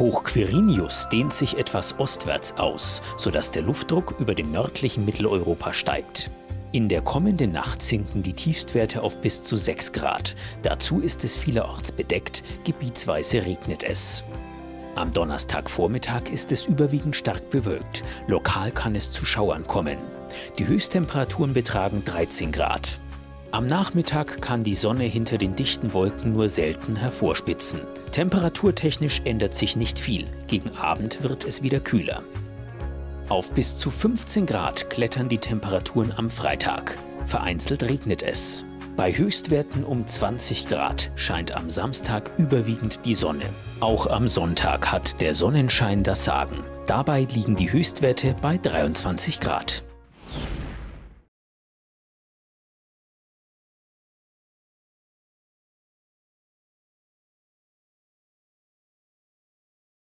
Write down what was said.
Hoch Quirinius dehnt sich etwas ostwärts aus, sodass der Luftdruck über dem nördlichen Mitteleuropa steigt. In der kommenden Nacht sinken die Tiefstwerte auf bis zu 6 Grad. Dazu ist es vielerorts bedeckt, gebietsweise regnet es. Am Donnerstagvormittag ist es überwiegend stark bewölkt. Lokal kann es zu Schauern kommen. Die Höchsttemperaturen betragen 13 Grad. Am Nachmittag kann die Sonne hinter den dichten Wolken nur selten hervorspitzen. Temperaturtechnisch ändert sich nicht viel. Gegen Abend wird es wieder kühler. Auf bis zu 15 Grad klettern die Temperaturen am Freitag. Vereinzelt regnet es. Bei Höchstwerten um 20 Grad scheint am Samstag überwiegend die Sonne. Auch am Sonntag hat der Sonnenschein das Sagen. Dabei liegen die Höchstwerte bei 23 Grad.